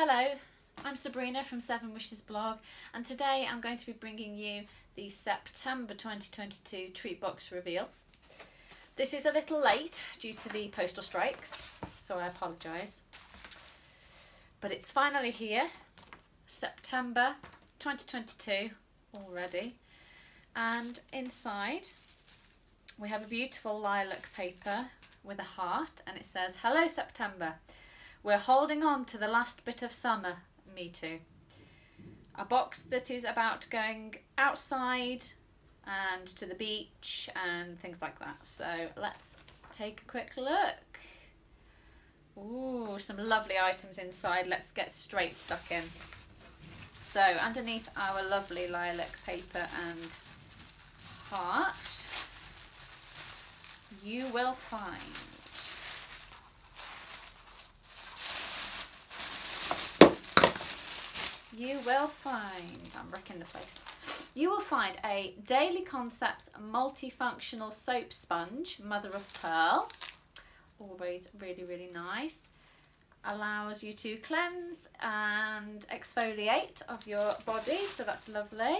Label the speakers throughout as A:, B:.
A: Hello, I'm Sabrina from Severn Wishes blog and today I'm going to be bringing you the September 2022 Treatbox reveal. This is a little late due to the postal strikes, so I apologise. But it's finally here, September 2022 already. And inside we have a beautiful lilac paper with a heart and it says, Hello September, we're holding on to the last bit of summer, me too. A box that is about going outside and to the beach and things like that. So let's take a quick look. Ooh, some lovely items inside. Let's get straight stuck in. So underneath our lovely lilac paper and heart, you will find you will find, I'm wrecking the place, you will find a Daily Concepts multifunctional soap sponge, mother of pearl, always really, really nice. Allows you to cleanse and exfoliate of your body, so that's lovely.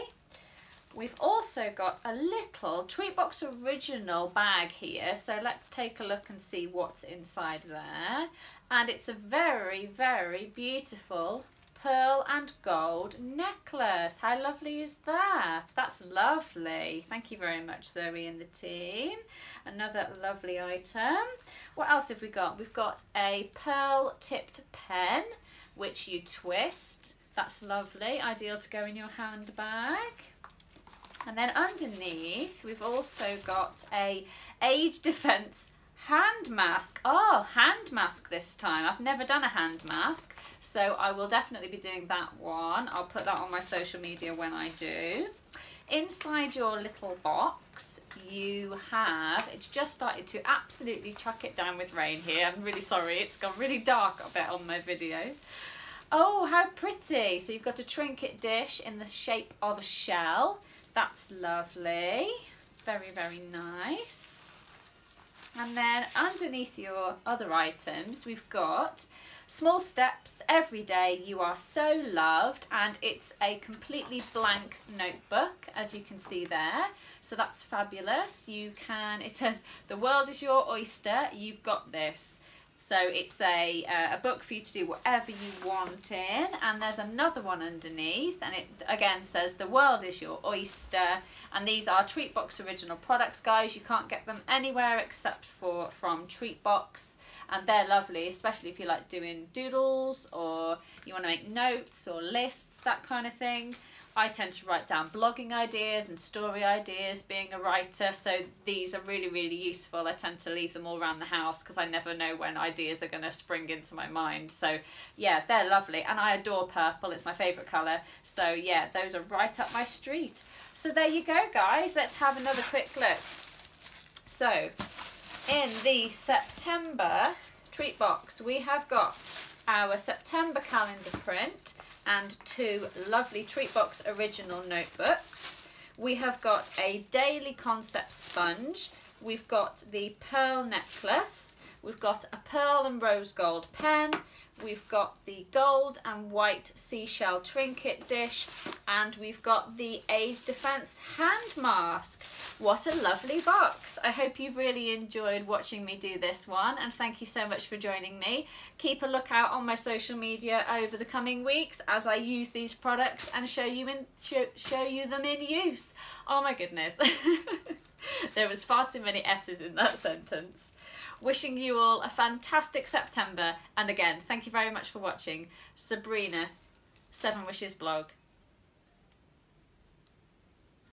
A: We've also got a little Treatbox Original bag here, so let's take a look and see what's inside there. And it's a very, very beautiful pearl and gold necklace. How lovely is that? That's lovely. Thank you very much, Zoe and the team. Another lovely item. What else have we got? We've got a pearl tipped pen, which you twist. That's lovely. Ideal to go in your handbag. And then underneath, we've also got a age defense hand mask. Oh, hand mask this time. I've never done a hand mask, so I will definitely be doing that one. I'll put that on my social media when I do. Inside your little box, you have, it's just started to absolutely chuck it down with rain here. I'm really sorry, it's gone really dark a bit on my video. Oh, how pretty. So you've got a trinket dish in the shape of a shell. That's lovely. Very, very nice. And then underneath your other items, we've got Small Steps Every Day You Are So Loved and it's a completely blank notebook as you can see there. So that's fabulous. You can, it says, the world is your oyster, you've got this. So it's a, uh, a book for you to do whatever you want in. And there's another one underneath. And it again says, the world is your oyster. And these are Treatbox original products, guys. You can't get them anywhere except for from Treatbox. And they're lovely, especially if you like doing doodles or you want to make notes or lists, that kind of thing. I tend to write down blogging ideas and story ideas being a writer so these are really really useful. I tend to leave them all around the house because I never know when ideas are going to spring into my mind. So yeah they're lovely and I adore purple it's my favourite colour. So yeah those are right up my street. So there you go guys let's have another quick look. So in the September Treatbox we have got our September calendar print and two lovely Treatbox original notebooks. We have got a Daily Concept sponge. We've got the pearl necklace. We've got a pearl and rose gold pen. We've got the gold and white seashell trinket dish and we've got the Age Defence hand mask. What a lovely box. I hope you've really enjoyed watching me do this one and thank you so much for joining me. Keep a lookout on my social media over the coming weeks as I use these products and show you, in, show, show you them in use. Oh my goodness. there was far too many S's in that sentence. Wishing you all a fantastic September. And again, thank you very much for watching. Sabrina, Severn Wishes blog.